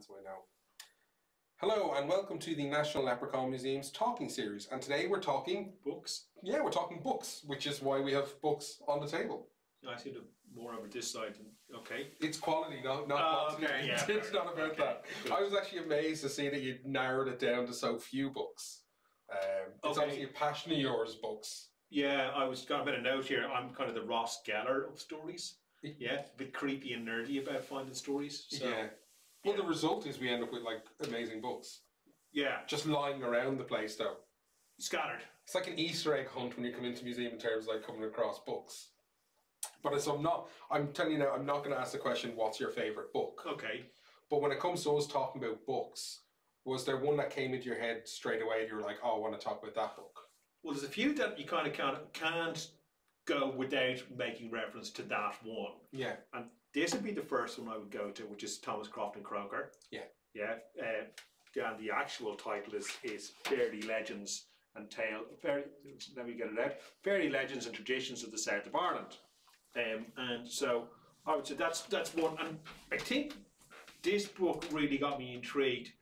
so I know. Hello, and welcome to the National Leprechaun Museum's talking series. And today we're talking books. Yeah, we're talking books, which is why we have books on the table. I see the more over this side. Than, okay. It's quality, not not Oh, quantity. okay, yeah, it's not about. Okay, that. good. I was actually amazed to see that you narrowed it down to so few books. Um, it's Okay. obviously a passion of yours, books. Yeah, I was got a bit of note here. I'm kind of the Ross Geller of stories. Yeah, a bit creepy and nerdy about finding stories. So, yeah. Well, yeah. the result is we end up with like amazing books, yeah, just lying around the place. Though scattered. it's like an Easter egg hunt when you come into museum in terms of like coming across books. But so I'm not. I'm telling you now. I'm not going to ask the question, "What's your favorite book?" Okay. But when it comes to us talking about books, was there one that came into your head straight away? And you were like, "Oh, I want to talk about that book." Well, there's a few that you kind of can't can't go without making reference to that one. Yeah, And this would be the first one I would go to, which is Thomas Crofton Croker. yeah, Yeah, uh, and the actual title is is Fairy Legends and Tale. Fairy, let me get it out. Fairy Legends and Traditions of the South of Ireland. Um, and so I would say that's that's one. And I think this book really got me intrigued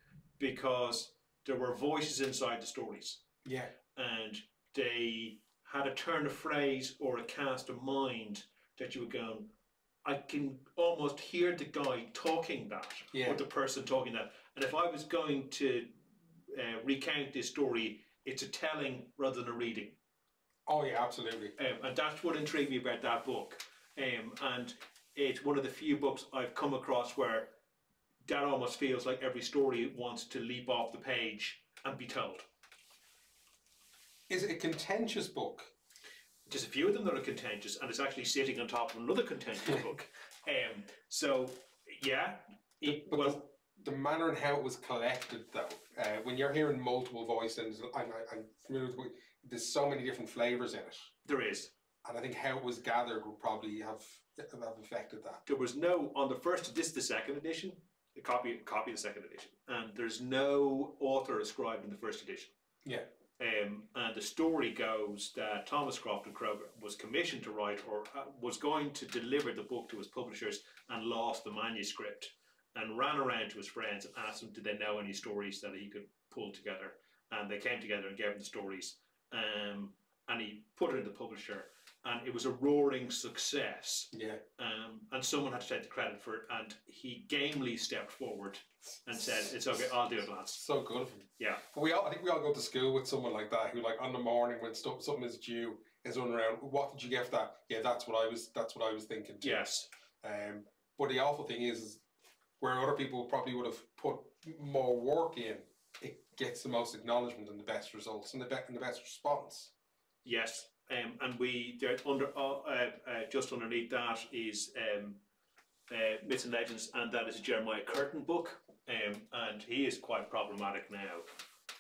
because there were voices inside the stories, yeah, and they had a turn of phrase or a cast of mind that you were going. I can almost hear the guy talking that, Yeah. or the person talking that. And if I was going to uh, recount this story, it's a telling rather than a reading. oh yeah, absolutely. Um, and that's what intrigued me about that book. Um, and it's one of the few books I've come across where that almost feels like every story wants to leap off the page and be told. Is it a contentious book? There's a few of them that are contentious, and it's actually sitting on top of another contentious book. Um, so, yeah, it, But well, the, the manner and how it was collected, though, uh, when you're hearing multiple voices, and I, I'm familiar with, the there's so many different flavors in it, there is. and I think how it was gathered would probably have have affected that. There was no on the first. This is the second edition. A copy, a copy of the second edition, and there's no author ascribed in the first edition. Yeah, Um, and the story goes that Thomas Crofton Croker was commissioned to write or uh, was going to deliver the book to his publishers and lost the manuscript and ran around to his friends and asked them did they know any stories that he could pull together. And they came together and gave him the stories. Um, and he put it in the publisher. And it was a roaring success. yeah. Um, and someone had to take the credit for it. And he gamely stepped forward and said, It's okay, I'll do it, lads. So good of him. Yeah. But we all, I think we all go to school with someone like that who, like, on the morning when stuff, something is due, is running around. What did you get for that? Yeah, that's what I was. That's what I was thinking. Too. Yes. Um, but the awful thing is, is, where other people probably would have put more work in, it gets the most acknowledgement and the best results and the, be- and the best response. Yes, um, and we there under uh, uh, uh, just underneath that is um, uh, Myths and Legends, and that is a Jeremiah Curtin book, um, and he is quite problematic now.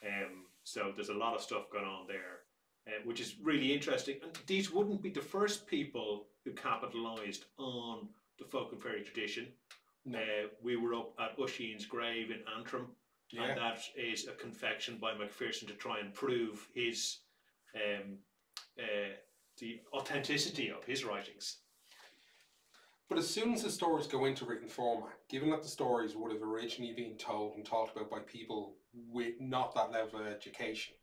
Um, so there's a lot of stuff going on there, uh, which is really interesting. And these wouldn't be the first people who capitalised on the folk and fairy tradition. Uh, we were up at Oisín's grave in Antrim, Yeah. and that is a confection by Macpherson to try and prove his um, uh, the authenticity of his writings. But as soon as the stories go into written format, given that the stories would have originally been told and talked about by people with not that level of education,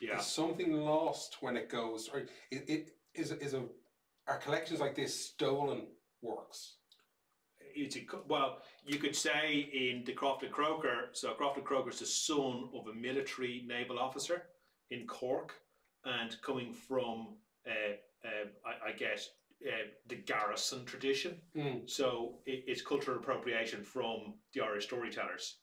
Yeah, is something lost when it goes? Or it, it is is a are collections like this stolen works? it's a, well, you could say in the Crofton Croker. So Crofton Croker is the son of a military naval officer in Cork, and coming from, uh, uh, I, I guess, uh, the garrison tradition. Mm. So it, it's cultural appropriation from the Irish storytellers.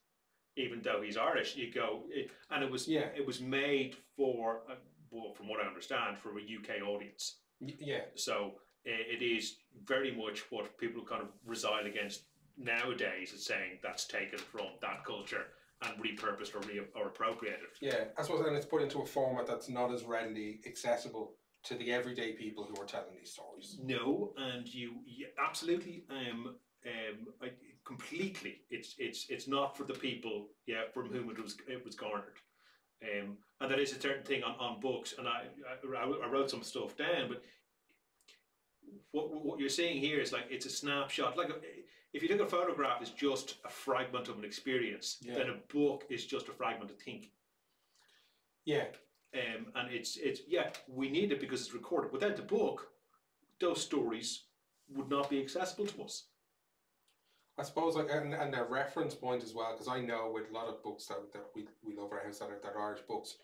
Even though he's Irish, you go, it, and it was Yeah. it was made for, uh, well, from what I understand, for a UK audience. Yeah, So uh, it is very much what people kind of resile against nowadays. Is saying that's taken from that culture and repurposed or, re- or appropriated. yeah. I suppose, and it's put into a format that's not as readily accessible to the everyday people who are telling these stories. No, and you, you absolutely um um I, completely. It's it's it's not for the people yeah from whom it was it was garnered. Um, and that is a certain thing on, on books, and I, I I wrote some stuff down, but what what you're seeing here is like it's a snapshot. Like if you take a photograph is just a fragment of an experience, Yeah. then a book is just a fragment of thinking. Yeah, Um, and it's it's yeah, we need it because it's recorded. Without the book, those stories would not be accessible to us. I suppose, like, and, and a reference point as well, because I know with a lot of books that, that we, we love our house that are, that are Irish books,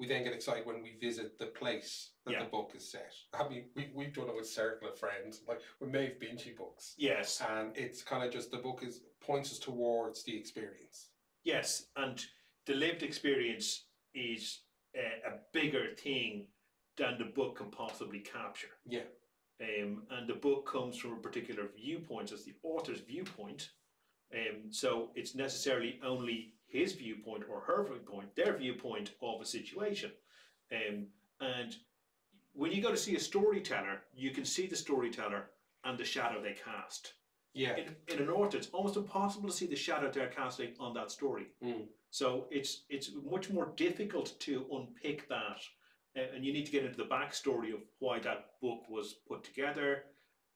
we then get excited when we visit the place that Yeah. the book is set. I mean, we, we've done it with Circle of Friends, like we may have been to books. Yes, And it's kind of just the book is points us towards the experience. yes, and the lived experience is a, a bigger thing than the book can possibly capture. Yeah. um, and the book comes from a particular viewpoint as the author's viewpoint. Um, so it's necessarily only his viewpoint or her viewpoint, their viewpoint of a situation. Um, and when you go to see a storyteller, you can see the storyteller and the shadow they cast. Yeah. In, in an author, it's almost impossible to see the shadow they're casting on that story. Mm. So it's it's much more difficult to unpick that, uh, and you need to get into the backstory of why that book was put together,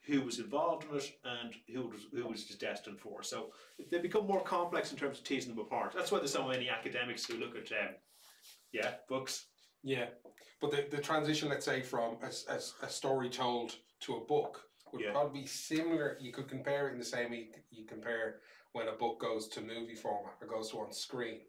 who was involved in it, and who was who was destined for. So they become more complex in terms of teasing them apart. That's why there's so many academics who look at um, yeah books. Yeah. But the, the transition, let's say, from a story told to a book would Yeah. probably be similar. You could compare it in the same way you compare when a book goes to movie format or goes to on screen.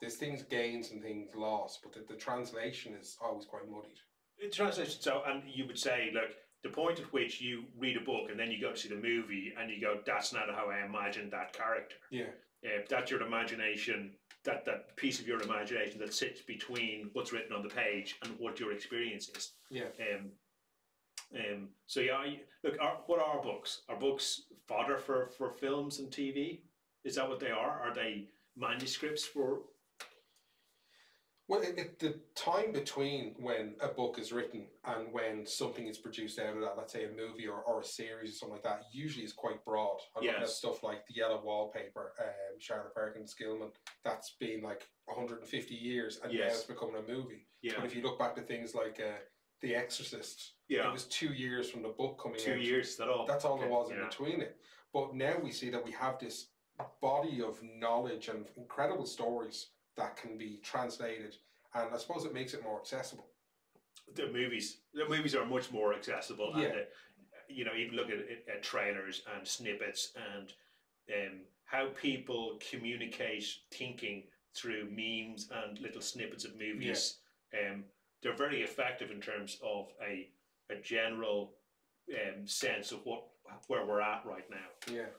There's things gains and things lost, but the, the translation is always quite muddied. It translation. So and you would say look. The point at which you read a book and then you go to see the movie and you go, "That's not how I imagined that character." Yeah. uh, that's your imagination, that, that piece of your imagination that sits between what's written on the page and what your experience is. Yeah. Um, um, so yeah, I, look, our, what are books? Are books fodder for, for films and TV? Is that what they are? Are they manuscripts for? Well, it, it, the time between when a book is written and when something is produced out of that, let's say a movie or, or a series or something like that, usually is quite broad. I'm looking at Yes. stuff like The Yellow Wallpaper, um, Charlotte Perkins Gilman, that's been like 150 years and now it's becoming a movie. Yeah, But if you look back to things like uh, The Exorcist, yeah, it was two years from the book coming two out. years. Is that all? That's all there Okay, was in between it. But now we see that we have this body of knowledge and incredible stories that can be translated, and I suppose it makes it more accessible. the movies the movies are much more accessible Yeah. and uh, you know even look at, at, at trailers and snippets and um, how people communicate thinking through memes and little snippets of movies um, they're very effective in terms of a, a general um, sense of what where we're at right now Yeah,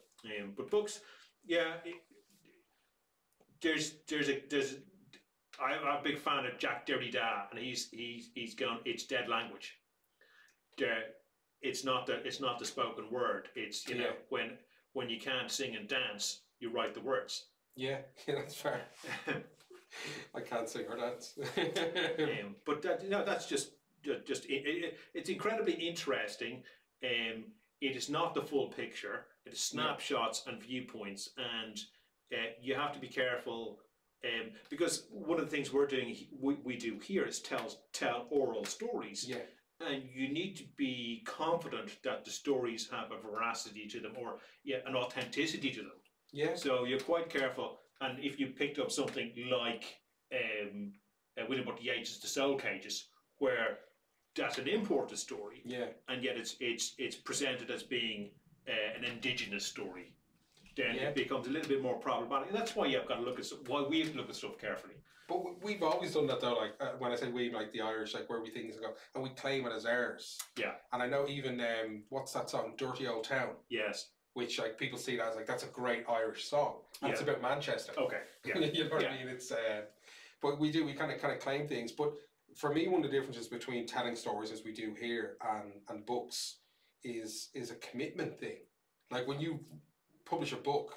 um, but books, yeah, it, there's there's a there's I, I'm a big fan of Jacques Derrida, and he's he's he's gone. It's dead language. There, it's not the it's not the spoken word. It's you know when when you can't sing and dance, you write the words. yeah, yeah, that's fair. I can't sing or dance. um, but that, no, that's just ju- just it, it, it's incredibly interesting. Um, it is not the full picture. It is snapshots and viewpoints, and uh, you have to be careful um, because one of the things we're doing, we, we do here is tell tell oral stories, yeah, and you need to be confident that the stories have a veracity to them or yeah, an authenticity to them. yeah, So you're quite careful, and if you picked up something like um, uh, William Butler Yeats' *The Soul Cages*, where that's an imported story, yeah, and yet it's it's it's presented as being uh, an indigenous story, then Yeah. it becomes a little bit more problematic. And that's why you've got to look at stuff, why we have to look at stuff carefully. But we- we've always done that though. Like uh, when I say we, like the Irish, like where we think things go, and we claim it as ours. Yeah. And I know even um, what's that song, "Dirty Old Town," Yes. which like people see that as like that's a great Irish song, and it's about Manchester. Okay. Yeah. you know what Yeah. I mean? It's uh, but we do we kind of kind of claim things. But for me, one of the differences between telling stories as we do here and and books is is a commitment thing. Like when you publish a book,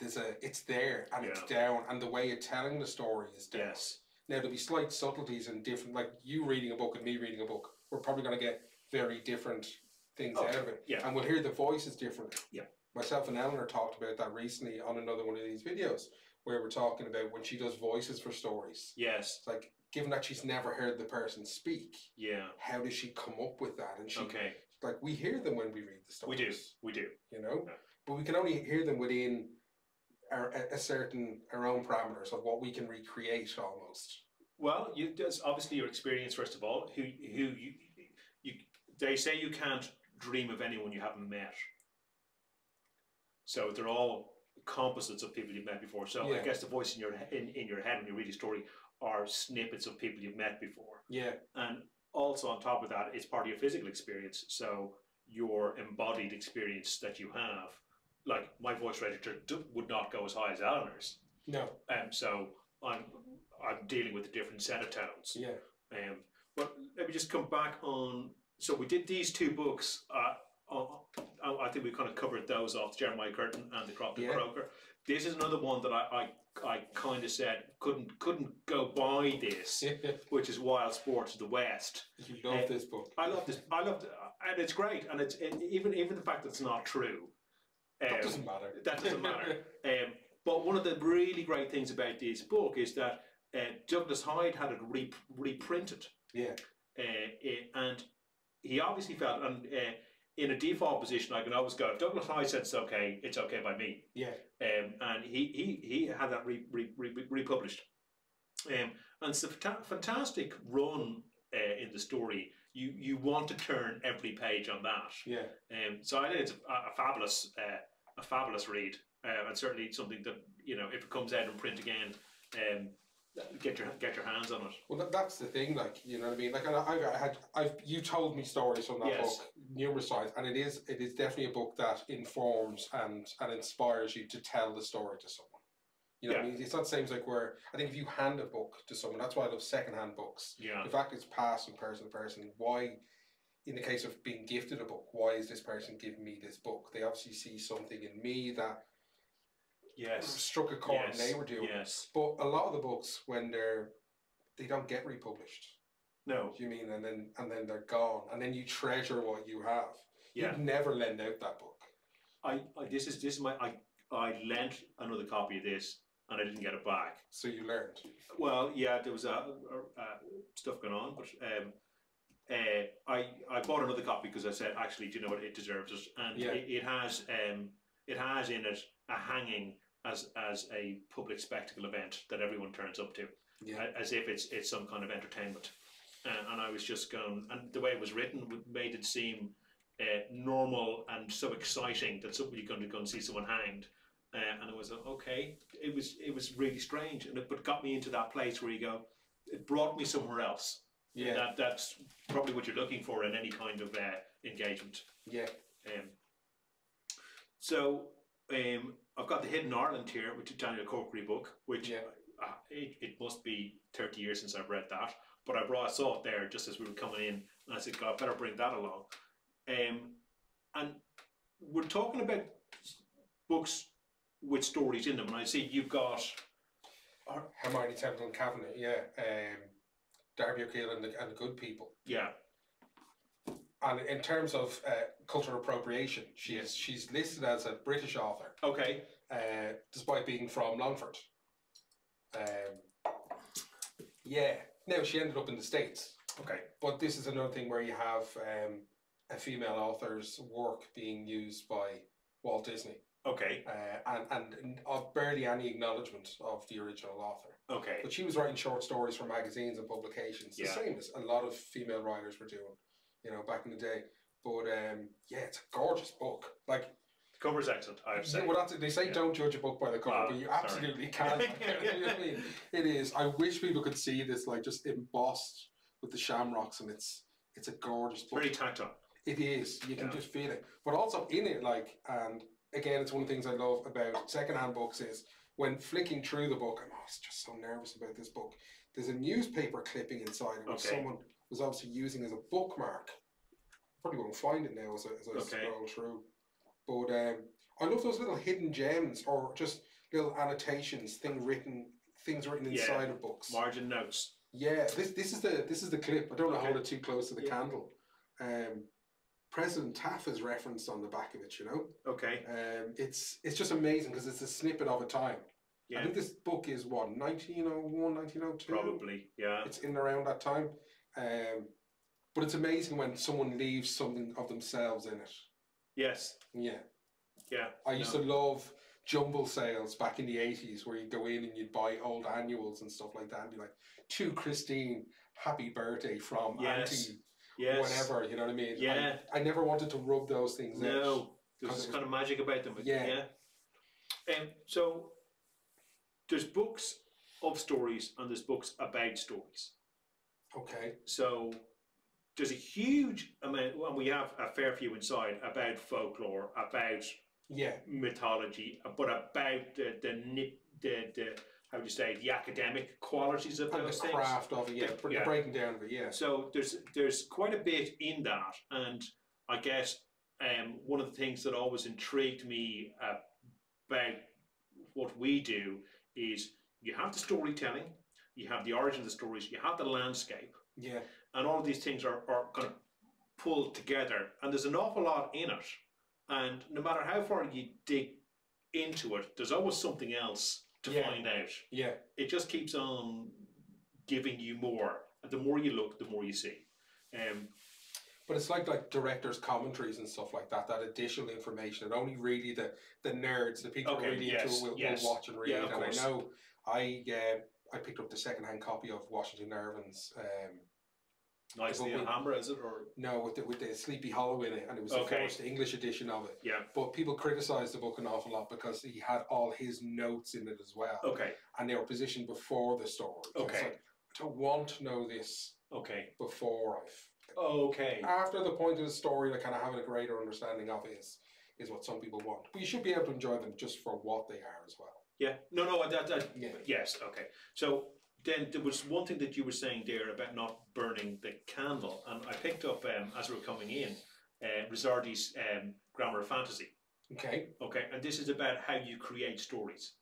there's a it's there and it's down, and the way you're telling the story is down. Yes. Now there'll be slight subtleties and different, like you reading a book and me reading a book. We're probably going to get very different things out of it, yeah. and we'll hear the voices differently. Yeah. Myself and Eleanor talked about that recently on another one of these videos where we're talking about when she does voices for stories. Yes. It's like, given that she's never heard the person speak, Yeah. how does she come up with that? And she, Okay. like, we hear them when we read the We do. We do. You know, Yeah. But we can only hear them within our, a, a certain our own parameters of what we can recreate almost. Well, you there's obviously your experience first of all. Who who you, you they say you can't dream of anyone you haven't met. So they're all composites of people you've met before. So Yeah. I guess the voice in your in, in your head when you read a story are snippets of people you've met before. Yeah, And also on top of that, it's part of your physical experience. So your embodied experience that you have, like my voice register d- would not go as high as Eleanor's. no, Um, so I'm I'm dealing with a different set of tones. yeah, Um, but let me just come back on. So we did these two books. Uh, uh, I I think we kind of covered those off Jeremiah Curtin and the Crop the Yeah. Croker. This is another one that I, I, I kind of said couldn't couldn't go by this, which is Wild Sports of the West. you love Uh, this book. I love this. I love, and it's great. And it's it, even even the fact that it's not true. That um, doesn't matter. that doesn't matter. Um, but one of the really great things about this book is that uh, Douglas Hyde had it re- reprinted, yeah, uh, and he obviously felt, and uh, in a default position, I can always go. If Douglas Hyde said it's okay, it's okay by me. yeah, Um, and he, he, he had that re, re, re, republished. Um, and it's a fanta- fantastic run uh, in the story. You you want to turn every page on that. yeah. Um, so I think it's a, a fabulous, uh, a fabulous read, uh, and certainly something that you know if it comes out in print again, um, get your get your hands on it. Well, that, that's the thing, like you know what I mean. Like, I, I had, I've, you told me stories from that Yes. book numerous times, and it is, it is definitely a book that informs and and inspires you to tell the story to someone. You know, what I mean, it's not the same as like where I think if you hand a book to someone, that's why I love secondhand books. Yeah, The fact it's passed from person to person. Why, in the case of being gifted a book, why is this person giving me this book? They obviously see something in me that yes, struck a chord yes, and they were doing. yes. But a lot of the books, when they're, they don't get republished. No, Do you mean and then and then they're gone and then you treasure what you have. yeah. You'd never lend out that book. I, I this is this is my I I lent another copy of this and I didn't get it back. So you learned. Well, yeah, there was a stuff going on, but um, uh, I I bought another copy because I said actually, do you know what it deserves it, and Yeah. it, it has um, it has in it a hanging as as a public spectacle event that everyone turns up to, Yeah. as if it's it's some kind of entertainment, and, and I was just going, and the way it was written made it seem uh, normal and so exciting that somebody going to go and see someone hanged. Uh, and it was uh, okay. It was it was really strange, and it but got me into that place where you go. It brought me somewhere else. Yeah. That that's probably what you're looking for in any kind of uh, engagement. Yeah. Um, so um, I've got the Hidden Ireland here, which is Daniel Corkery book, which Yeah. uh, it, it must be 30 years since I've read that. But I brought I saw it there just as we were coming in, and I said, God, I better bring that along. Um, and we're talking about books with stories in them, and I see you've got Herminie Templeton Kavanagh, yeah. Um, Darby O'Gill and the, and the Good People. yeah, And in terms of uh, cultural appropriation, she is she's listed as a British author, okay, uh, despite being from Longford. Um, yeah. Now she ended up in the States. okay, But this is another thing where you have um, a female author's work being used by Walt Disney, okay, uh, and and of barely any acknowledgement of the original author. okay. But she was writing short stories for magazines and publications, the Yeah. same as a lot of female writers were doing, you know, back in the day. But um, yeah, it's a gorgeous book. Like, Cover's excellent, I have to say. yeah, well, that's it. they say Yeah. don't judge a book by the cover, but you sorry. absolutely can. you know I mean? It is. I wish people could see this, like, just embossed with the shamrocks, and it's it's a gorgeous book. Very tactile. It is. You can Yeah. just feel it. But also in it, like, and again, it's one of the things I love about secondhand books is when flicking through the book, I'm always just so nervous about this book. There's a newspaper clipping inside it, which Okay. someone was obviously using as a bookmark. Probably won't find it now as I, as I Okay. scroll through. But um, I love those little hidden gems or just little annotations, thing written, things written Yeah. inside of books. Margin notes. Yeah, this this is the this is the clip. I don't want to hold it too close to the Yeah. candle. Um, President Taft is referenced on the back of it. You know, Okay. um, it's it's just amazing because it's a snippet of a time. Yeah. I think this book is what 1901, 1902. Probably. Yeah. It's in around that time. Um, but it's amazing when someone leaves something of themselves in it. Yes. Yeah, Yeah. I used to love jumble sales back in the eighties, where you'd go in and you'd buy old annuals and stuff like that, and be like, "To Christine, happy birthday from Yes. Auntie, Yes. whatever." You know what I mean? Yeah. I, I never wanted to rub those things out. No, there's kind of magic about them. but Yeah. yeah. Um, so there's books of stories and there's books about stories. Okay. So there's a huge amount, and we have a fair few inside about folklore, about Yeah. mythology, but about the the the, the how would you say the academic qualities of And those the things. craft of it, yeah, The- yeah. breaking down of it, yeah. So there's there's quite a bit in that, and I guess um, one of the things that always intrigued me uh, about what we do is you have the storytelling, you have the origin of the stories, you have the landscape, Yeah. and all of these things are, are kind of pulled together, and there's an awful lot in it. And no matter how far you dig into it, there's always something else to Yeah. find out Yeah. it just keeps on giving you more. And the more you look, the more you see. Um, But it's like like directors' commentaries and stuff like that. That additional information, and only really the the nerds, the people Okay, really yes, into it will, yes. will watch and read. Yeah, and course. I know I uh, I picked up the second hand copy of Washington Irving's um, nicely But we- Hammer, is it? Or no with the with the Sleepy Hollow in it, and it was Okay. the first English edition of it. yeah, But people criticised the book an awful lot because he had all his notes in it as well, okay, and they were positioned before the story. So it's Okay. like, I don't want to know this okay, before I've okay. after the point of the story, like kind of having a greater understanding of it is is what some people want. But you should be able to enjoy them just for what they are as well. Yeah, no, no, that, that, Yeah. yes, okay. So then there was one thing that you were saying there about not burning the candle, and I picked up um, as we were coming in, uh, Rodari's um, Grammar of Fantasy. Okay. Okay, and this is about how you create stories.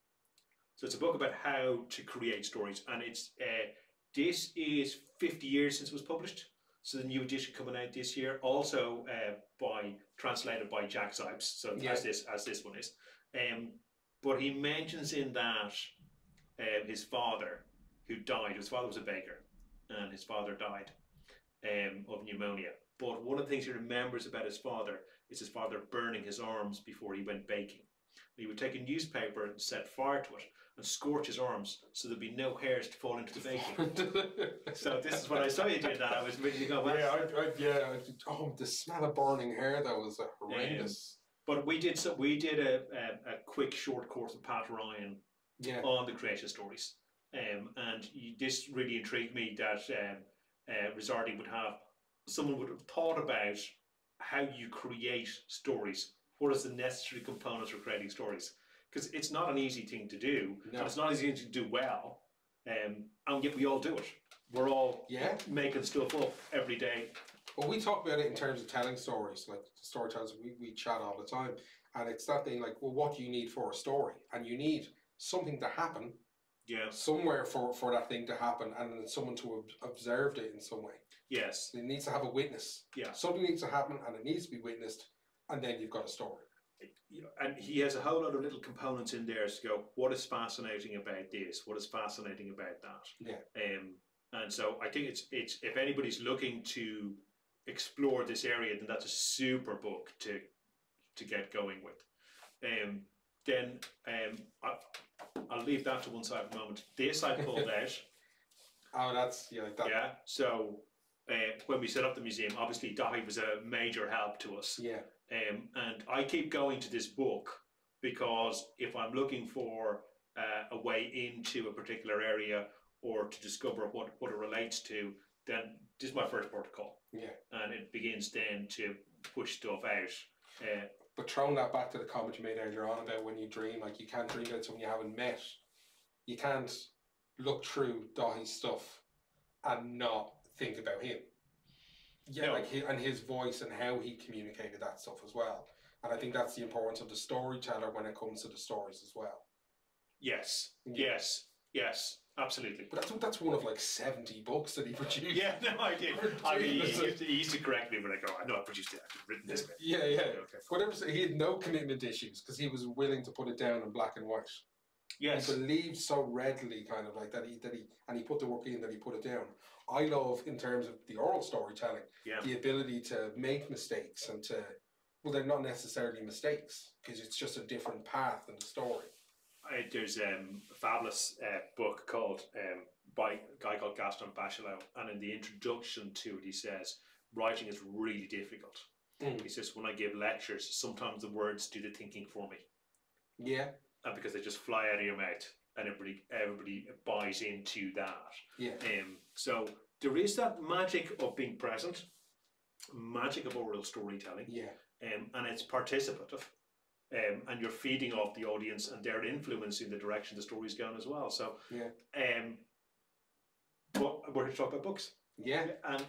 So it's a book about how to create stories, and it's uh, this is fifty years since it was published. So the new edition coming out this year, also uh, by translated by Jack Zipes. So Yeah. as this as this one is, um, but he mentions in that uh, his father, who died. His father was a baker, and his father died um, of pneumonia. But one of the things he remembers about his father is his father burning his arms before he went baking. He would take a newspaper and set fire to it and scorch his arms so there'd be no hairs to fall into the baking. so this is when I saw you doing that. I was really going, well, yeah, I, I, yeah. I- Oh, the smell of burning hair that was uh, horrendous. But we did so we did a, a, a quick short course with Pat Ryan yeah. on the creation stories, um, and you, this really intrigued me that um, uh, Rodari would have someone would have thought about how you create stories. What is the necessary components for creating stories? Because it's not an easy thing to do, No. and it's not easy to do well, um, and yet we all do it. We're all Yeah. making stuff up every day. Well, we talk about it in terms of telling stories, like storytellers. We, we chat all the time, and it's that thing like, well, what do you need for a story? And you need something to happen Yeah. somewhere for, for that thing to happen, and then someone to have observed it in some way. Yes. It needs to have a witness. Yeah. Something needs to happen, and it needs to be witnessed, and then you've got a story. you know, and he has a whole lot of little components in there to go, what is fascinating about this? What is fascinating about that? Yeah. Um, and so I think it's it's if anybody's looking to explore this area, then that's a super book to to get going with. Um, then um, I, I'll leave that to one side for a moment. This I pulled out. Oh, that's yeah, like that. yeah. So uh, when we set up the museum, obviously Daithí was a major help to us. Yeah. Um, and I keep going to this book because if I'm looking for uh, a way into a particular area or to discover what, what it relates to, then this is my first call. Yeah. And it begins then to push stuff out. Uh, But throwing that back to the comment you made earlier on about when you dream, like you can't dream about someone you haven't met. You can't look through Daithí's stuff and not think about him. Yeah, No. like he, and his voice and how he communicated that stuff as well. And I think that's the importance of the storyteller when it comes to the stories as well. yes, Yeah. yes, yes, absolutely. But that's that's one of like seventy books that he produced. Yeah, no, I did. I mean, he, used to, he used to correct me when I go, I know I produced it, I've written this bit. Yeah, yeah. Okay. Whatever. He had no commitment issues because he was willing to put it down in black and white. Yes. He believed so readily, kind of like that he that he and he put the work in that he put it down. I love in terms of the oral storytelling, Yeah. the ability to make mistakes and to well, they're not necessarily mistakes because it's just a different path in the story. I, there's um, a fabulous uh, book called um, by a guy called Gaston Bachelard, and in the introduction to it, he says writing is really difficult. Mm. He says when I give lectures, sometimes the words do the thinking for me, Yeah, and because they just fly out of your mouth, and everybody everybody buys into that. yeah, Um, so there is that magic of being present, magic of oral storytelling, yeah, um, and it's participative. Um, and you're feeding off the audience, and they're influencing the direction the story's going as well. So, yeah, um, but we're here to talk about books, yeah. and um,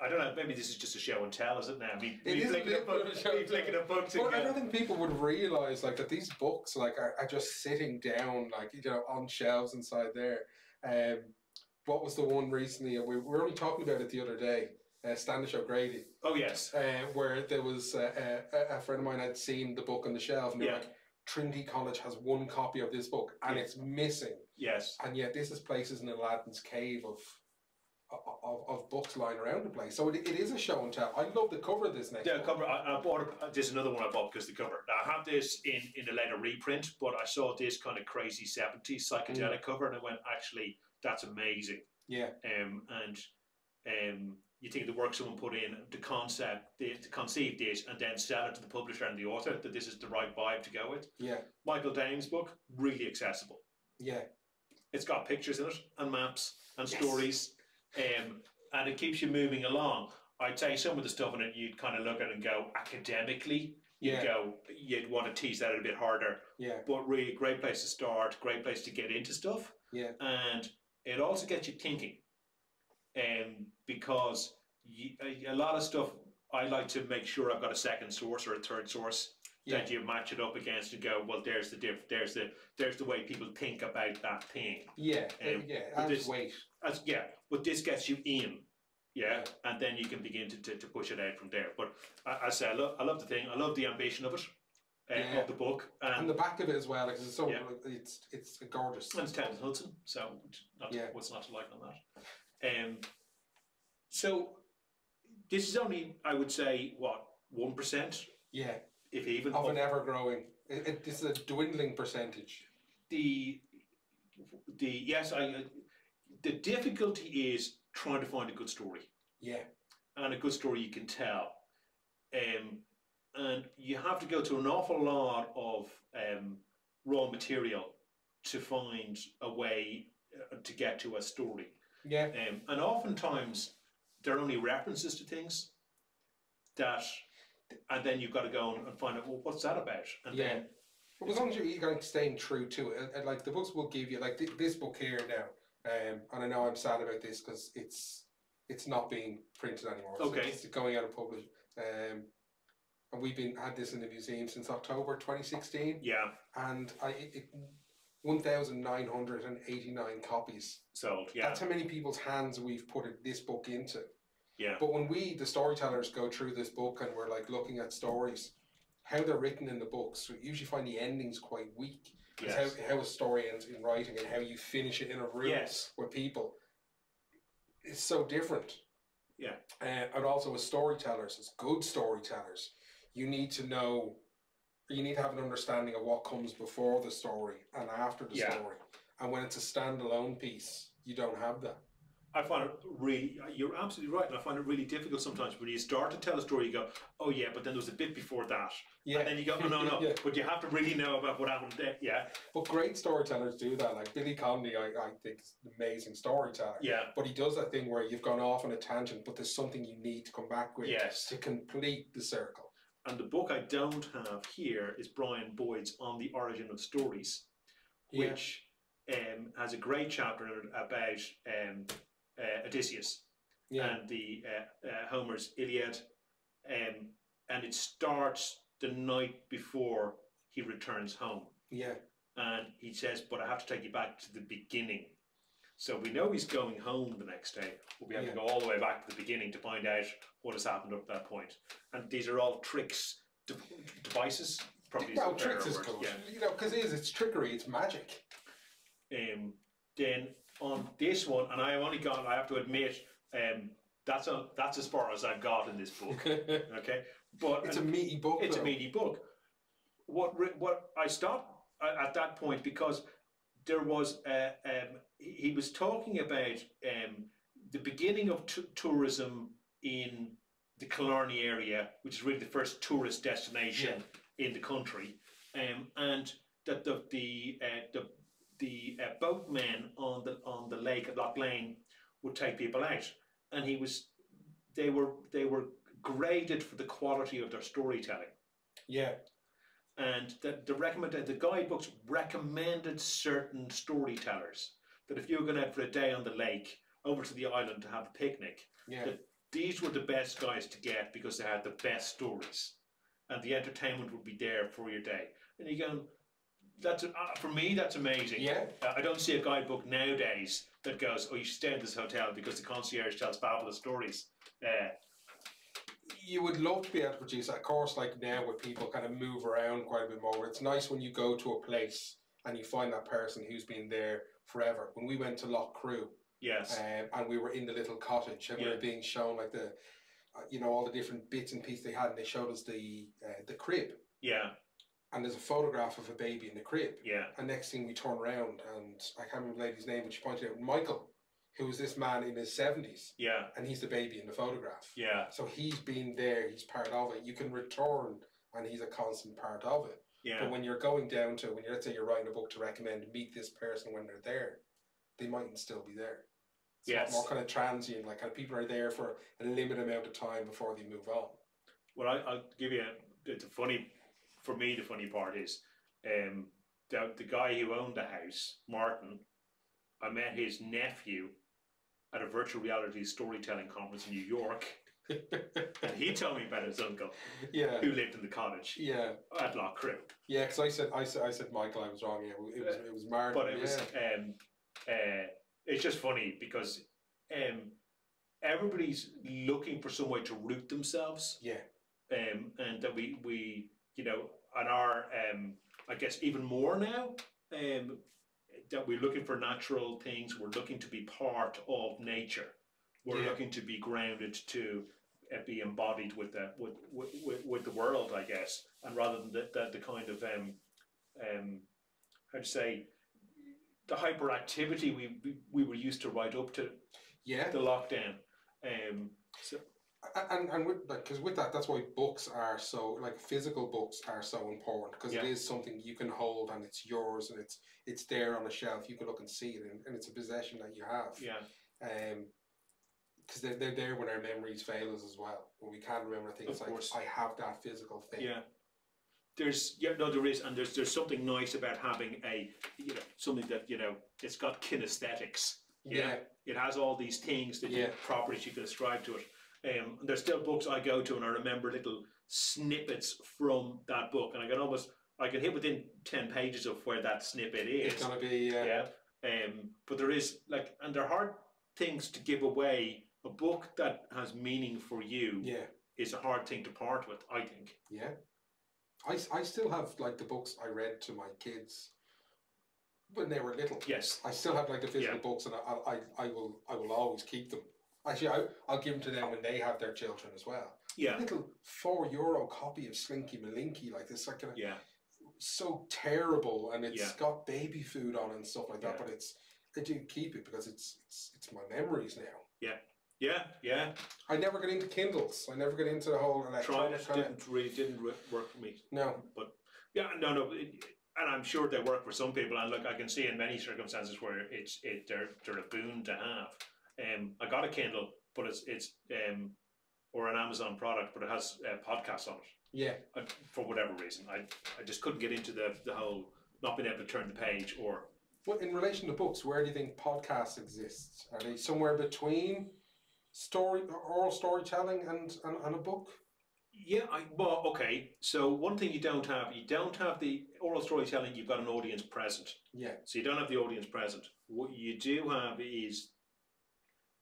I don't know. Maybe this is just a show and tell, is it now? Me, It me is a flicking book- a show me and flicking tell. a books But I don't think people would realize like that these books like are, are just sitting down like you know on shelves inside there. Um, what was the one recently? We, we were only talking about it the other day. Uh, Standish O'Grady, Oh yes, uh, where there was uh, uh, a friend of mine had seen the book on the shelf and they're Yeah. like, Trinity College has one copy of this book and Yeah. it's missing, yes. and yet this is places in Aladdin's cave of. Of, of books lying around the place, so it, it is a show and tell. I love the cover of this next. One. cover. I, I bought. A, this another one I bought because the cover. Now, I have this in in a later reprint, but I saw this kind of crazy seventies psychedelic cover, and I went, actually, that's amazing. Yeah, Um, and um, you think of the work someone put in, the concept, the, to conceive this, and then sell it to the publisher and the author that this is the right vibe to go with. yeah, Michael Dames' book, really accessible. yeah, It's got pictures in it and maps and Yes. stories, um, and it keeps you moving along. I'd say some of the stuff in it you'd kind of look at and go academically. You'd Yeah. go, you'd want to tease that a bit harder, yeah, but really great place to start, great place to get into stuff, yeah, and it also gets you thinking, um, because you, a, a lot of stuff I like to make sure I've got a second source or a third source yeah. that you match it up against and go, well, there's the diff, there's the there's the way people think about that thing. Yeah, Um, yeah, but and this- weight. As, yeah, but this gets you in, yeah, and then you can begin to, to, to push it out from there. But I, I say I love I love the thing, I love the ambition of it, uh, Yeah. of the book, and, And the back of it as well, like it's so Yeah. it's it's gorgeous. and it's Thames and Hudson, so not Yeah. what's not to like on that. Um, so this is only I would say what one percent, Yeah, if even of an ever growing. It, it, this is a dwindling percentage. the the yes I uh, the difficulty is trying to find a good story. Yeah, and a good story you can tell. Um, and you have to go to an awful lot of um, raw material to find a way uh, to get to a story yeah, um, and oftentimes there are only references to things that and then you've got to go and find out well, what's that about and Yeah. then But as long as you're, you're going staying true to it, and, and, like the books will give you, like th- this book here now, um, and I know I'm sad about this because it's it's not being printed anymore. so Okay. it's going out of publish. Um, and we've been had this in the museum since October 2016, yeah and I it, it, 1,989 copies. sold yeah That's how many people's hands we've put it, this book into. yeah But when we, the storytellers, go through this book and we're like looking at stories, how they're written in the books, we usually find the endings quite weak. Yes. how, how a story ends in writing and how you finish it in a room yes with people. It's so different. Yeah. Uh, and also as storytellers, as good storytellers, you need to know, you need to have an understanding of what comes before the story and after the Yeah. story. And when it's a standalone piece, you don't have that. I find it really, you're absolutely right, and I find it really difficult sometimes when you start to tell a story, you go, oh yeah, but then there was a bit before that. Yeah. And then you go, oh no, no, Yeah. but you have to really know about what happened there. Yeah, But great storytellers do that. Like Billy Connolly, I, I think is an amazing storyteller. yeah, But he does that thing where you've gone off on a tangent, but there's something you need to come back with yes. to complete the circle. And the book I don't have here is Brian Boyd's On the Origin of Stories, Yeah. which um, has a great chapter about um, uh, Odysseus. Yeah. and the uh, uh, Homer's Iliad, um, and it starts the night before he returns home, Yeah. and he says, "But I have to take you back to the beginning." So we know he's going home the next day, but we have Yeah. to go all the way back to the beginning to find out what has happened up to that point. And these are all tricks, de- devices. Probably Well, tricks is good. Yeah. You know, because it is, it's trickery, it's magic. Um, then on this one, and I have only got, I have to admit, um, That's a, that's as far as I've got in this book. Okay, but it's a meaty book. it's a meaty book. What what I stopped at that point because there was a, um, he was talking about um, the beginning of t- tourism in the Killarney area, which is really the first tourist destination in the country, um, and that the the uh, the the uh, boatmen on the on the lake at Lough Leane would take people out, and he was they were they were graded for the quality of their storytelling. Yeah, and the, the recommended the guidebooks recommended certain storytellers that if you were going out for a day on the lake over to the island to have a picnic yeah, that these were the best guys to get because they had the best stories and the entertainment would be there for your day and you go that's uh, for me that's amazing yeah. Uh, I don't see a guidebook nowadays that goes, "Oh, you should stay in this hotel because the concierge tells fabulous stories." Uh, You would love to be able to produce that. Of course, like now where people kind of move around quite a bit more. It's nice when you go to a place and you find that person who's been there forever. When we went to Loughcrew, yes, um, and we were in the little cottage and we were being shown like the uh, you know all the different bits and pieces they had and they showed us the uh, the crib. Yeah, and there's a photograph of a baby in the crib. Yeah, and next thing we turn around and I can't remember the lady's name but she pointed out Michael who was this man in his 70s yeah, and he's the baby in the photograph. Yeah, so he's been there he's part of it. You can return and he's a constant part of it yeah. but when you're going down to when you're let's say you're writing a book to recommend meet this person when they're there they mightn't still be there it's Yes. more kind of transient, like kind of people are there for a limited amount of time before they move on. Well, I, I'll give you a, the funny, for me, the funny part is um, the, the guy who owned the house, Martin, I met his nephew at a virtual reality storytelling conference in New York, and he told me about his uncle yeah, who lived in the cottage yeah, at Loughcrew. yeah. Because I said, I said, I said, Michael, I was wrong. Yeah, it was, it was Martin. But it was, yeah. um, uh, it's just funny because um, everybody's looking for some way to root themselves. yeah, um, and that we we you know and our um, I guess even more now um, that we're looking for natural things. We're looking to be part of nature. We're Yeah. looking to be grounded to be embodied with the with, with, with, the world, I guess, and rather than the, the, the kind of um, um, how to say the hyperactivity we, we we were used to right up to yeah. the lockdown. Um, so And and with like because with that, that's why books are so like physical books are so important because it Yeah. is something you can hold and it's yours and it's it's there on a shelf. You can look and see it and, and it's a possession that you have. yeah, Um, because they're, they're there when our memories fail us as well. When we can't remember things Of like course. I have that physical thing. Yeah. There's yeah no there is and there's there's something nice about having a you know something that you know it's got kinesthetics. Yeah. It has all these things that you, Yeah. properties you can ascribe to it. Um, there's still books I go to and I remember little snippets from that book and I can almost I can hit within ten pages of where that snippet is. It's gonna be uh, yeah. Um, but there is like, and they're hard things to give away. A book that has meaning for you yeah, is a hard thing to part with. I think. yeah. I, I still have like the books I read to my kids when they were little. Yes. I still have like the physical Yeah. books, and I, I, I will I will always keep them. Actually, I, I'll give them to them when they have their children as well. Yeah. A little four euro copy of Slinky Malinky, like this, like Yeah. so terrible, and it's Yeah. got baby food on it and stuff like that. Yeah. But it's I do keep it because it's it's it's my memories now. Yeah. Yeah. Yeah. I never get into Kindles. I never get into the whole Tried electronic it. Didn't really didn't work for me. No, but Yeah. No. No. it- and I'm sure they work for some people. And look, I can see in many circumstances where it's it they're they're a boon to have. Um, I got a Kindle, but it's it's um, or an Amazon product, but it has uh, podcasts on it. yeah, I, for whatever reason, I I just couldn't get into the the whole not being able to turn the page or Well, in relation to books, where do you think podcasts exist? Are they somewhere between story, oral storytelling, and, and, and a book? Yeah, I, well, okay. So one thing you don't have, you don't have the oral storytelling. You've got an audience present, Yeah, so you don't have the audience present. What you do have is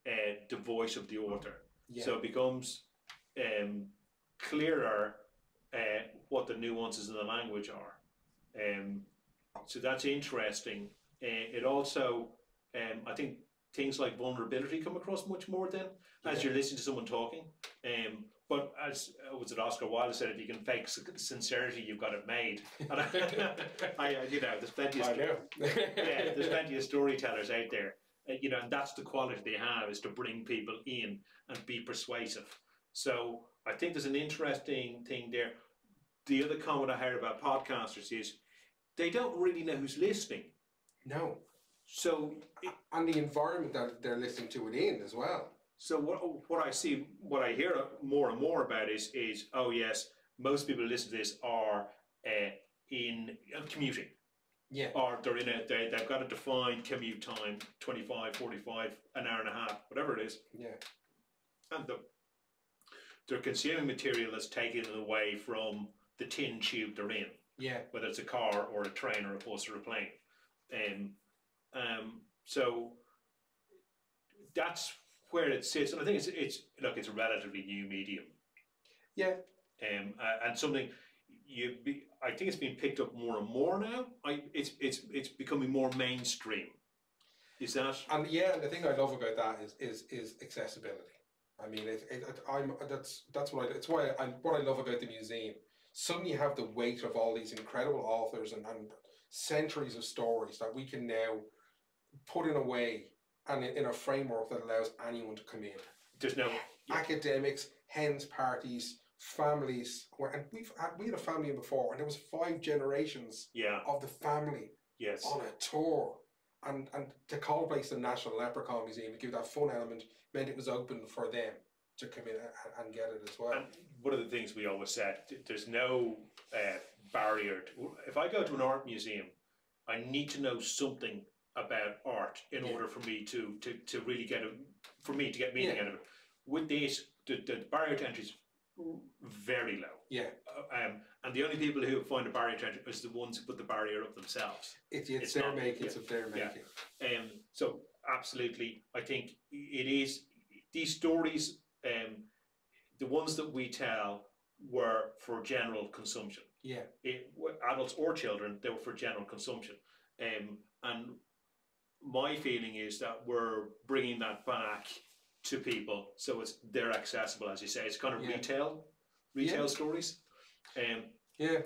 uh, the voice of the author. yeah, So it becomes um, clearer uh, what the nuances in the language are. Um, so that's interesting. Uh, it also, um, I think, things like vulnerability come across much more then as you're listening to someone talking. Um, but as uh, was it Oscar Wilde said, if you can fake s- sincerity, you've got it made. And I, I, you know, there's plenty of know. yeah, there's plenty of storytellers out there, uh, you know, and that's the quality they have is to bring people in and be persuasive. So I think there's an interesting thing there. The other comment I heard about podcasters is they don't really know who's listening. no. So, And the environment that they're listening to it in as well. so what what I see, what I hear more and more about is is oh yes, most people who listen to this are uh, in uh, commuting. Yeah. or they're in a they, they've got a defined commute time 25 45 an hour and a half whatever it is Yeah. and the, they're consuming material that's taken away from the tin tube they're in Yeah. whether it's a car or a train or a bus or a plane um, um, so that's where it sits and I think it's it's look it's a relatively new medium Yeah. um, and something you be, I think it's being picked up more and more now. I it's it's it's becoming more mainstream. Is that And yeah, the thing I love about that is is is accessibility. I mean, it, it, it, I'm that's that's what I it's why I what I love about the museum. Suddenly, you have the weight of all these incredible authors and, and centuries of stories that we can now put in a way and in, a framework that allows anyone to come in. there's no Yeah. Academics, hens parties, families, where, and we've had we had a family in before, and there was five generations yeah of the family yes on a tour. And and to call place the National Leprechaun Museum to give that fun element meant it was open for them to come in and, and get it as well. and one of the things we always said there's no uh, barrier. To, if I go to an art museum, I need to know something about art in Yeah. order for me to to, to really get a for me to get meaning Yeah. out of it. With this, the, the barrier to entry is very low. yeah, Uh, um, and the only people who find a barrier to entry is the ones who put the barrier up themselves. it's, it's, It's their not- making, yeah, it's of their yeah. Um, so absolutely, I think it is these stories. Um, the ones that we tell were for general consumption. Yeah, It, adults or children, they were for general consumption. Um, and my feeling is that we're bringing that back to people, so it's they're accessible, as you say. It's kind of Yeah. retail, retail Yeah. stories. Um, yeah.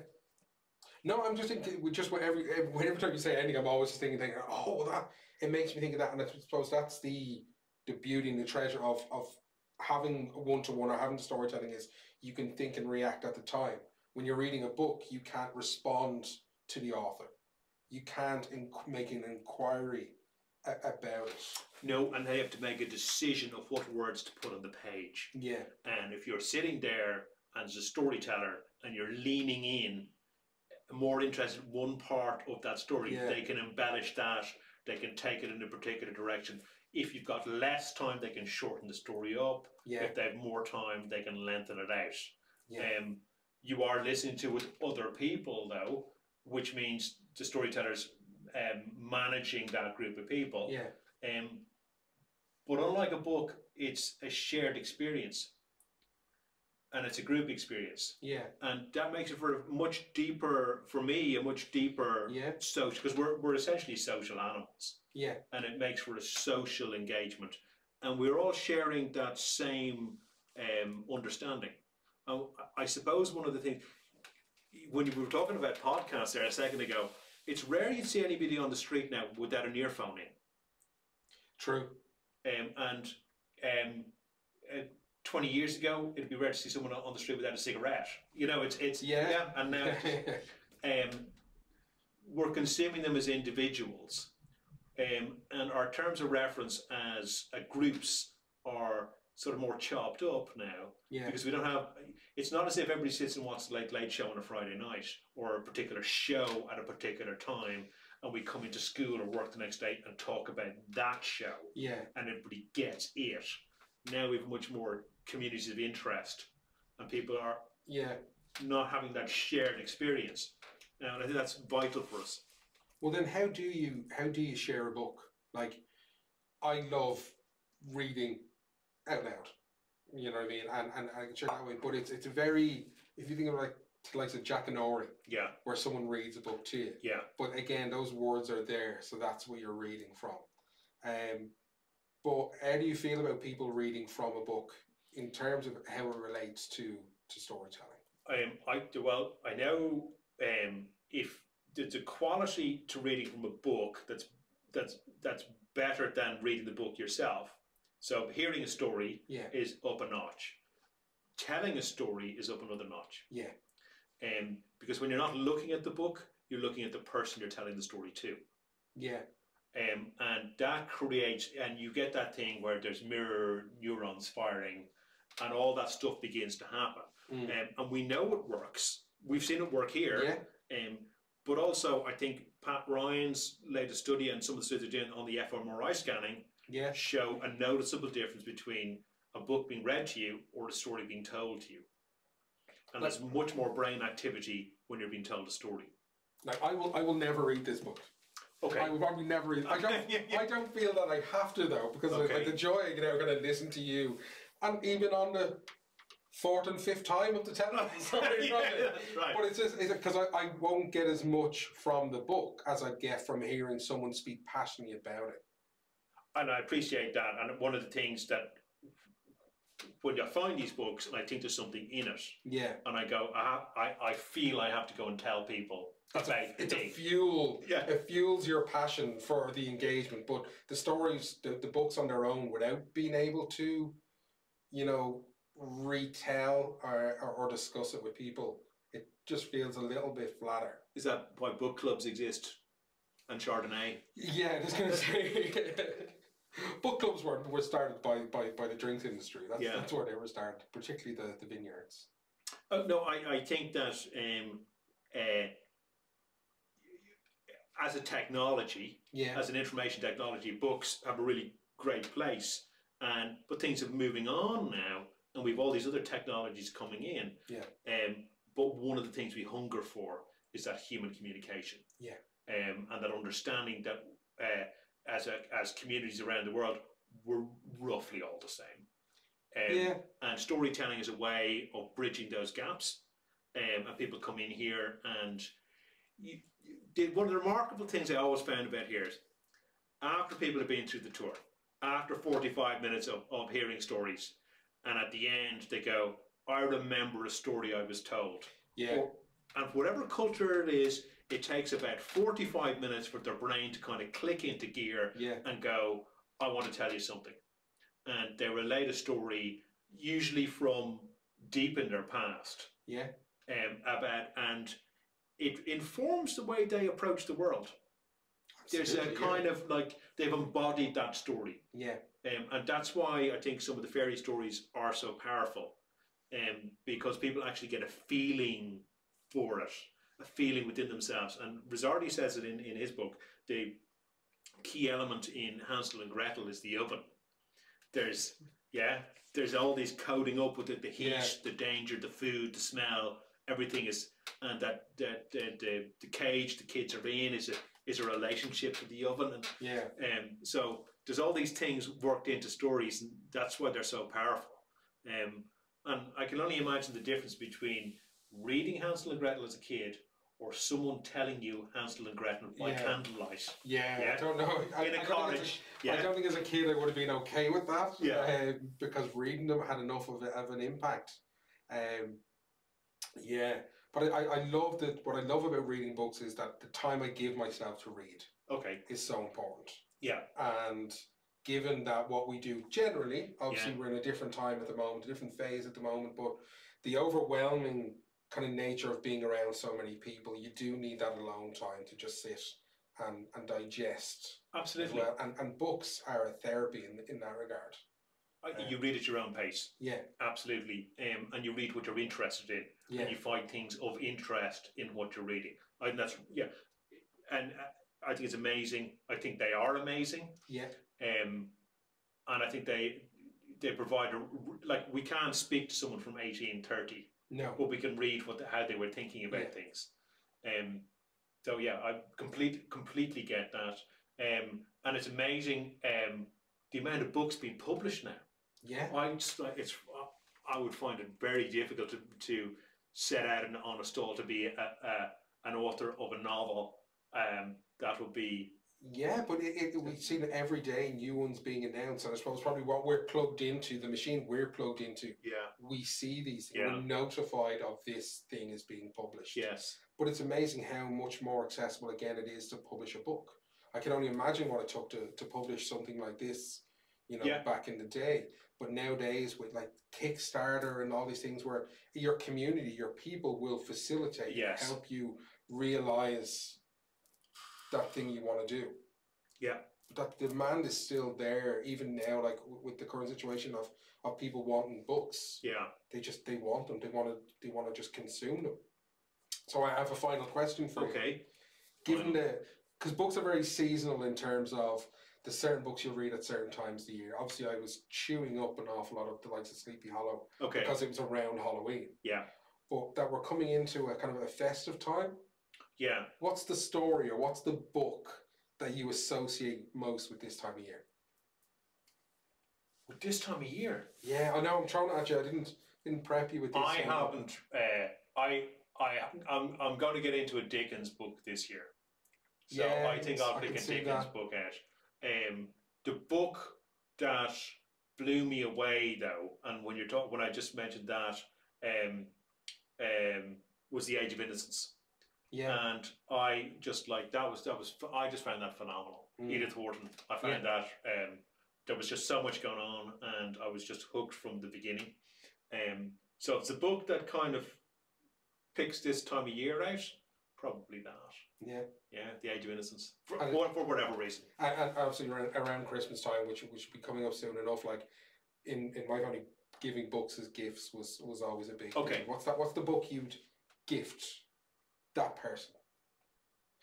No, I'm just thinking. With just whenever, every, every time you say anything, I'm always just thinking, thinking, oh, that it makes me think of that, and I suppose that's the the beauty and the treasure of of having one to one or having storytelling is you can think and react at the time. When you're reading a book, you can't respond to the author. You can't inc- make an inquiry a- about it. no, and they have to make a decision of what words to put on the page. Yeah, And if you're sitting there as a storyteller and you're leaning in, more interested in one part of that story, Yeah. they can embellish that, they can take it in a particular direction. If you've got less time, they can shorten the story up. yeah, If they have more time, they can lengthen it out. yeah, Um, you are listening to with other people, though, which means the storyteller's um, managing that group of people. yeah, Um, but unlike a book, it's a shared experience, and it's a group experience, yeah, and that makes it for a much deeper, for me, a much deeper yeah, social. Because we're we're essentially social animals, yeah, and it makes for a social engagement, and we're all sharing that same um, understanding. And I suppose one of the things when you were talking about podcasts there a second ago, it's rare you'd see anybody on the street now without an earphone in. true. Um, and um, uh, 20 years ago, it'd be rare to see someone on the street without a cigarette. You know, it's, it's Yeah. and now um, we're consuming them as individuals. Um, and our terms of reference as uh, groups are sort of more chopped up now yeah, because we don't have it's not as if everybody sits and watches the late late show on a friday night or a particular show at a particular time and we come into school or work the next day and talk about that show. Yeah, and everybody gets it. Now we have much more communities of interest and people are yeah. not having that shared experience. Now and i think that's vital for us. Well, then, how do you how do you share a book? Like, I love reading out loud. You know what I mean? And and I can share that way. But it's it's a very if you think of like like a Jackanory, yeah where someone reads a book to you. yeah But again, those words are there, so that's what you're reading from. Um, But how do you feel about people reading from a book in terms of how it relates to to storytelling? Um, I do well, I know um, if there's a quality to reading from a book that's that's that's better than reading the book yourself. So hearing a story Yeah, is up a notch. Telling a story is up another notch. yeah, Um, because when you're not looking at the book, you're looking at the person you're telling the story to. yeah, Um, and that creates, and you get that thing where there's mirror neurons firing, and all that stuff begins to happen. Mm. Um, and we know it works. We've seen it work here. yeah, Um, but also, I think Pat Ryan's latest study and some of the studies they're doing on the fMRI scanning yeah, show a noticeable difference between a book being read to you or a story being told to you. And there's much more brain activity when you're being told a story. Like I will, I will never read this book. Okay. I will probably never read. I don't. Yeah, yeah. I don't feel that I have to though, because Okay. like the joy I get out of going to listen to you, and even on the fourth and fifth time of the. Sorry, Yeah, right. But it's just because I, I won't get as much from the book as I get from hearing someone speak passionately about it. And I appreciate that. And one of the things that when you find these books, and I think there's something in it, Yeah, and I go, I, ha- I, I feel I have to go and tell people it's a, about the it's a fuel. Yeah. It fuels your passion for the engagement. But the stories, the, the books on their own, without being able to, you know, retell or, or, or discuss it with people, it just feels a little bit flatter. Is that why book clubs exist and Chardonnay? Yeah, I was going to say. Book clubs were, were started by, by, by the drinks industry. That's, Yeah. that's where they were started, particularly the, the vineyards. Oh, no, I, I think that um, uh, as a technology, Yeah, as an information technology, books have a really great place. And but things are moving on now, and we've all these other technologies coming in. Yeah. Um, but one of the things we hunger for is that human communication. Yeah. Um, and that understanding that uh, as a, as communities around the world, we're roughly all the same. Um, yeah, and storytelling is a way of bridging those gaps. Um, and people come in here and you, you did one of the remarkable things I always found about here is after people have been through the tour, after 45 minutes of, of hearing stories, and at the end they go, I remember a story I was told. yeah, Or- and whatever culture it is, it takes about 45 minutes for their brain to kind of click into gear yeah, and go, I want to tell you something. And they relate a story, usually from deep in their past, yeah, um, about, and it informs the way they approach the world. There's a Absolutely, kind of like they've embodied that story. yeah, Um, and that's why I think some of the fairy stories are so powerful, um, because people actually get a feeling for it, feeling within themselves. And Rodari says it in, in his book. The key element in Hansel and Gretel is the oven. There's yeah, there's all these coding up with it, the heat, Yeah. the danger, the food, the smell, everything is, and that that the, the, the cage the kids are in is a is a relationship to the oven, and yeah, um, so there's all these things worked into stories, and that's why they're so powerful. Um, and I can only imagine the difference between reading Hansel and Gretel as a kid or someone telling you Hansel and Gretel by Yeah. candlelight yeah, Yeah. I don't know. I, in I a don't think as cottage. I Yeah, don't think as a kid I would have been okay with that. Yeah. um, because reading them had enough of, a, of an impact. Um, yeah, but I, I, I love that. What I love about reading books is that the time I give myself to read okay, is so important. yeah, And given that what we do generally, obviously we're in a different time at the moment, a different phase at the moment, but the overwhelming kind of nature of being around so many people, you do need that alone time to just sit and, and digest absolutely. well. And, and books are a therapy in, in that regard. I- you read at your own pace, Yeah, absolutely, um, and you read what you're interested in. yeah, and you find things of interest in what you're reading. I think that's yeah, and uh, I think it's amazing. I think they are amazing, yeah, um, and I think they they provide a, like we can't speak to someone from eighteen thirty, no, but we can read what the, how they were thinking about Yeah. things. Um, so yeah, I complete completely get that, um, and it's amazing um, the amount of books being published now. yeah, I just like it's. I would find it very difficult to, to set out an, on a stall to be a, a, an author of a novel. Um, that would be Yeah, but it, it, we've seen it every day new ones being announced, and I suppose probably what we're plugged into, the machine we're plugged into, Yeah. we see these. Yeah. We're notified of this thing is being published. Yes. But it's amazing how much more accessible again it is to publish a book. I can only imagine what it took to, to publish something like this, you know, Yeah. back in the day. But nowadays with like Kickstarter and all these things where your community, your people will facilitate Yes. help you realize that thing you want to do. Yeah. That demand is still there even now, like with the current situation of, of people wanting books Yeah. they just they want them they want to they want to just consume them so i have a final question for you Okay. given the because books are very seasonal in terms of the certain books you'll read at certain times of the year obviously i was chewing up an awful lot of the likes of sleepy hollow Okay. because it was around halloween Yeah. but that we're coming into a kind of a festive time Yeah. what's the story or what's the book that you associate most with this time of year With this time of year, yeah i know i'm trying to you i didn't didn't prep you with this I haven't. Uh, I I I'm I'm going to get into a Dickens book this year, so I think Yes, I'll pick a Dickens that. book out. Um, the book that blew me away, though, and when you're talking, when I just mentioned that, um, um, was the Age of Innocence, yeah and I just like that was that was I just found that phenomenal. Mm. Edith Wharton, I found that um, there was just so much going on, and I was just hooked from the beginning. Um, so it's a book that kind of picks this time of year out. Probably that. yeah Yeah, The Age of Innocence. For, And- for, for whatever reason. And, and obviously around, around Christmas time, which which will be coming up soon enough. Like in, in my family, giving books as gifts was was always a big. Okay. Thing. What's that? What's the book you'd gift that person?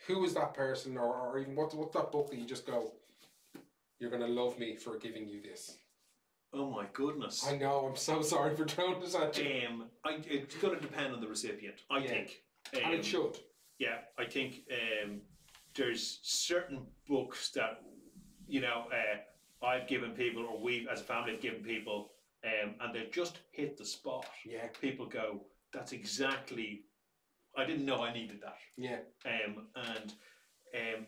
Who is that person, or, or even what's what's that book that you just go, you're gonna love me for giving you this. Oh my goodness. I know. I'm so sorry for throwing this at you. Um, I, it's going to depend on the recipient, I Yeah. think. and Um, it should. Yeah, I think um, there's certain books that you know uh, I've given people, or we as a family have given people, um, and they've just hit the spot. Yeah. People go, "That's exactly." I didn't know I needed that. Yeah. Um, and um,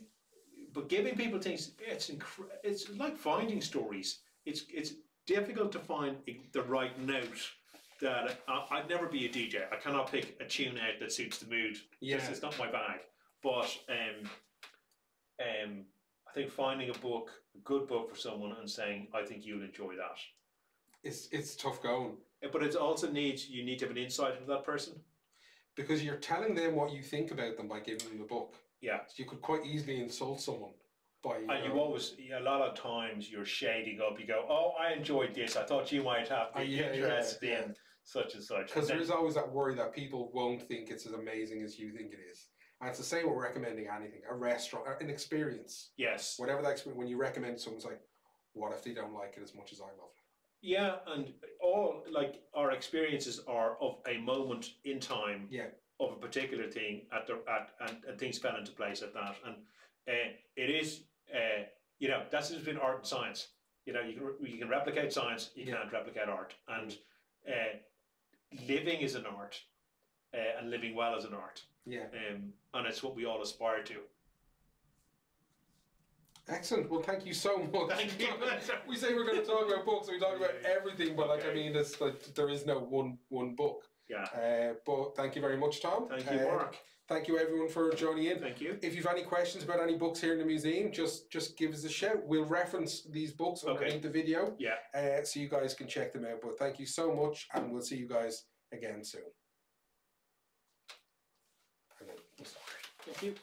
but giving people things, it's incre- It's like finding stories. It's it's difficult to find the right note. That I, I'd never be a DJ. I cannot pick a tune out that suits the mood. Yeah. It's, it's not my bag. But um, um, I think finding a book, a good book for someone, and saying, "I think you'll enjoy that." It's it's tough going But it also needs you need to have an insight into that person. Because you're telling them what you think about them by giving them a book. Yeah. So you could quite easily insult someone by. And you always, a lot of times, you're shading up. You go, "Oh, I enjoyed this. I thought you might have been yeah, yeah, interested yeah. in such and such." Because there is always that worry that people won't think it's as amazing as you think it is. And it's the same with recommending anything, a restaurant, uh, an experience, yes, whatever that experience. When you recommend, someone's like, "What if they don't like it as much as I love it?" Yeah, and all like our experiences are of a moment in time Yeah, of a particular thing at the at and, and things fell into place at that, and uh, it is, uh, you know, that's just been art and science. You know, you can you can replicate science, you Yeah. can't replicate art, and uh, living is an art, uh, and living well is an art. yeah. um, and it's what we all aspire to. Excellent. Well, thank you so much. Thank you. we say we're going to talk about books, and we talk about Yeah, yeah. everything, but like I mean, it's like there is no one one book. Yeah. Uh, but thank you very much, Tom. Thank you, Uh, Mark. Thank you, everyone, for joining in. Thank you. If you've any questions about any books here in the museum, just just give us a shout. We'll reference these books Okay. underneath the video, Yeah. uh, so you guys can check them out. But thank you so much, and we'll see you guys again soon. And then we'll start. Thank you.